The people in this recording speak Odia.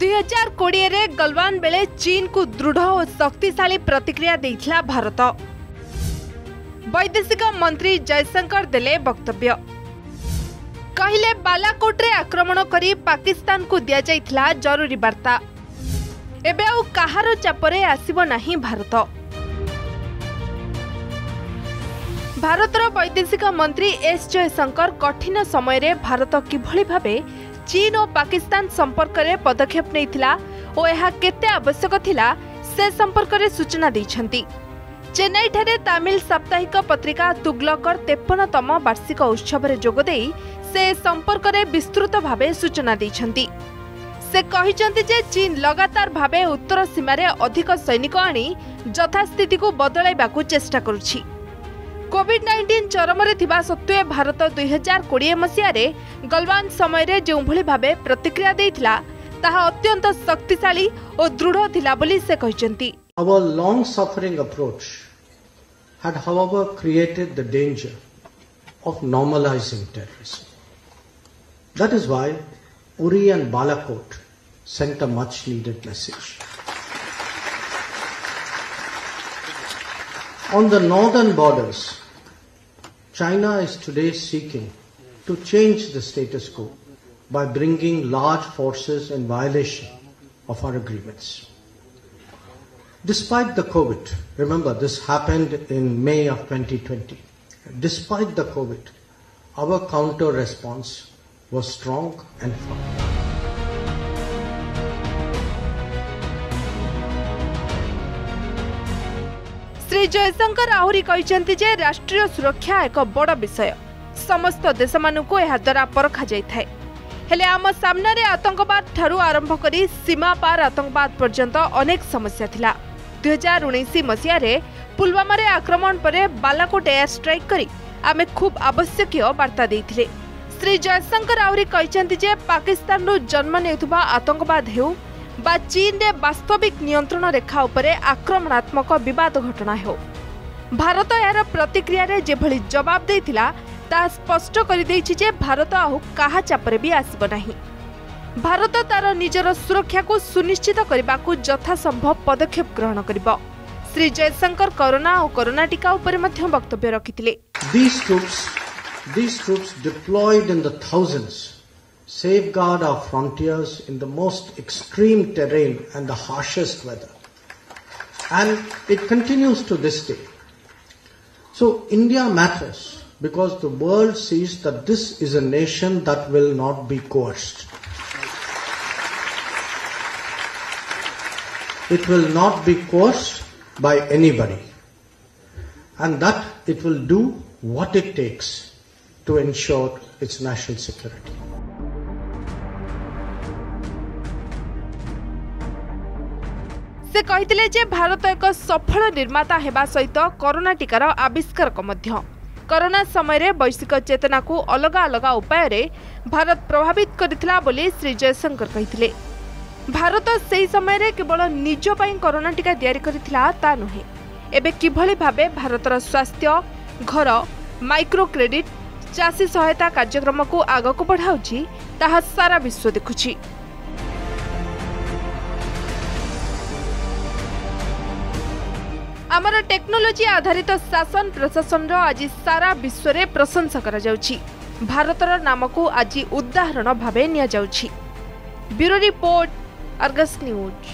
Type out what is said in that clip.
ଦୁଇ ହଜାର କୋଡ଼ିଏରେ ଗଲୱାନ ବେଳେ ଚୀନକୁ ଦୃଢ଼ ଓ ଶକ୍ତିଶାଳୀ ପ୍ରତିକ୍ରିୟା ଦେଇଥିଲା ଭାରତ। ବୈଦେଶିକ ମନ୍ତ୍ରୀ ଜୟଶଙ୍କର ଦେଲେ ବକ୍ତବ୍ୟ। କହିଲେ ବାଲାକୋଟରେ ଆକ୍ରମଣ କରି ପାକିସ୍ତାନକୁ ଦିଆଯାଇଥିଲା ଜରୁରୀ ବାର୍ତ୍ତା। ଏବେ ଆଉ କାହାର ଚାପରେ ଆସିବ ନାହିଁ ଭାରତ। ଭାରତର ବୈଦେଶିକ ମନ୍ତ୍ରୀ ଏସ୍ ଜୟଶଙ୍କର କଠିନ ସମୟରେ ଭାରତ କିଭଳି ଭାବେ ଚୀନ ଓ ପାକିସ୍ତାନ ସମ୍ପର୍କରେ ପଦକ୍ଷେପ ନେଇଥିଲା ଓ ଏହା କେତେ ଆବଶ୍ୟକ ଥିଲା ସେ ସମ୍ପର୍କରେ ସୂଚନା ଦେଇଛନ୍ତି। ଚେନ୍ନାଇଠାରେ ତାମିଲ ସାପ୍ତାହିକ ପତ୍ରିକା ତୁଗ୍ଲକର ତେପନତମ ବାର୍ଷିକ ଉତ୍ସବରେ ଯୋଗଦେଇ ସେ ଏ ସମ୍ପର୍କରେ ବିସ୍ତୃତ ଭାବେ ସୂଚନା ଦେଇଛନ୍ତି। ସେ କହିଛନ୍ତି ଯେ ଚୀନ ଲଗାତାର ଭାବେ ଉତ୍ତର ସୀମାରେ ଅଧିକ ସୈନିକ ଆଣି ଯଥାସ୍ଥିତିକୁ ବଦଳାଇବାକୁ ଚେଷ୍ଟା କରୁଛି। କୋଭିଡ୍ ନାଇଣ୍ଟିନ୍ ଚରମରେ ଥିବା ସତ୍ତ୍ୱେ ଭାରତ ଦୁଇହଜାର କୋଡ଼ିଏ ମସିହାରେ ଗଲୱାନ ସମୟରେ ଯେଉଁଭଳି ଭାବେ ପ୍ରତିକ୍ରିୟା ଦେଇଥିଲା ତାହା ଅତ୍ୟନ୍ତ ଶକ୍ତିଶାଳୀ ଓ ଦୃଢ଼ ଥିଲା ବୋଲି ସେ କହିଛନ୍ତି Our long suffering approach had, however, created the danger of normalizing terrorism. That is why Uri and Balakot sent a much needed message. On the northern borders, China is today seeking to change the status quo by bringing large forces in violation of our agreements. Despite the COVID, remember this happened in May of 2020. Despite the COVID, our counter response was strong and firm. Shri Jaishankar ଆହୁରି କହିଛନ୍ତି ଯେ ରାଷ୍ଟ୍ରୀୟ ସୁରକ୍ଷା ଏକ ବଡ଼ ବିଷୟ। ସମସ୍ତ ଦେଶମାନଙ୍କୁ ଏହାଦ୍ୱାରା ପରଖାଯାଇଥାଏ। ହେଲେ ଆମ ସାମ୍ନାରେ ଆତଙ୍କବାଦ ଠାରୁ ଆରମ୍ଭ କରି ସୀମା ପାର ଆତଙ୍କବାଦ ପର୍ଯ୍ୟନ୍ତ ଅନେକ ସମସ୍ୟା ଥିଲା। ଦୁଇହଜାର ଉଣେଇଶ ମସିହାରେ ପୁଲୱାମାରେ ଆକ୍ରମଣ ପରେ ବାଲାକୋଟ ଏୟାର ଷ୍ଟ୍ରାଇକ୍ କରି ଆମେ ଖୁବ୍ ଆବଶ୍ୟକୀୟ ବାର୍ତ୍ତା ଦେଇଥିଲେ। ଶ୍ରୀ ଜୟଶଙ୍କର ଆହୁରି କହିଛନ୍ତି ଯେ ପାକିସ୍ତାନରୁ ଜନ୍ମ ନେଉଥିବା ଆତଙ୍କବାଦ ହେଉ ବା ଚୀନରେ ବାସ୍ତବିକ ନିୟନ୍ତ୍ରଣ ରେଖା ଉପରେ ଆକ୍ରମଣାତ୍ମକ ବିବାଦ ଘଟଣା ହେଉ। ଭାରତ ଏହାର ପ୍ରତିକ୍ରିୟାରେ ଯେଭଳି ଜବାବ ଦେଇଥିଲା ତାହା ସ୍ପଷ୍ଟ କରିଦେଇଛି ଯେ ଭାରତ ଆଉ କାହା ଚାପରେ ବି ଆସିବ ନାହିଁ। ଭାରତ ତାର ନିଜର ସୁରକ୍ଷାକୁ ସୁନିଶ୍ଚିତ କରିବାକୁ ଯଥାସମ୍ଭବ ପଦକ୍ଷେପ ଗ୍ରହଣ କରିବ। ଶ୍ରୀ ଜୟଶଙ୍କର କରୋନା ଓ କରୋନା ଟୀକା ଉପରେ ମଧ୍ୟ ବକ୍ତବ୍ୟ ରଖିଥିଲେ। These troops, these troops deployed in the thousands, safeguard our frontiers in the most extreme terrain and the harshest weather. And it continues to this day. So India matters because the world sees that this is a nation that will not be coerced. It will not be coerced by anybody. And that it will do what it takes to ensure its national security. କହିଥିଲେ ଯେ ଭାରତ ଏକ ସଫଳ ନିର୍ମାତା ହେବା ସହିତ କରୋନା ଟୀକାର ଆବିଷ୍କାରକ ମଧ୍ୟ। କରୋନା ସମୟରେ ବୈଶ୍ୱିକ ଚେତନାକୁ ଅଲଗା ଅଲଗା ଉପାୟରେ ଭାରତ ପ୍ରଭାବିତ କରିଥିଲା ବୋଲି ଶ୍ରୀ ଜୟଶଙ୍କର କହିଥିଲେ। ଭାରତ ସେହି ସମୟରେ କେବଳ ନିଜ ପାଇଁ କରୋନା ଟୀକା ତିଆରି କରିଥିଲା ତା ନୁହେଁ। ଏବେ କିଭଳି ଭାବେ ଭାରତର ସ୍ୱାସ୍ଥ୍ୟ ଘର ମାଇକ୍ରୋ କ୍ରେଡିଟ୍ ଚାଷୀ ସହାୟତା କାର୍ଯ୍ୟକ୍ରମକୁ ଆଗକୁ ବଢ଼ାଉଛି ତାହା ସାରା ବିଶ୍ୱ ଦେଖୁଛି। ଆମର ଟେକ୍ନୋଲୋଜି ଆଧାରିତ ଶାସନ ପ୍ରଶାସନର ଆଜି ସାରା ବିଶ୍ୱରେ ପ୍ରଶଂସା କରାଯାଉଛି। ଭାରତର ନାମକୁ ଆଜି ଉଦାହରଣ ଭାବେ ନିଆଯାଉଛି। Bureau report Argus news.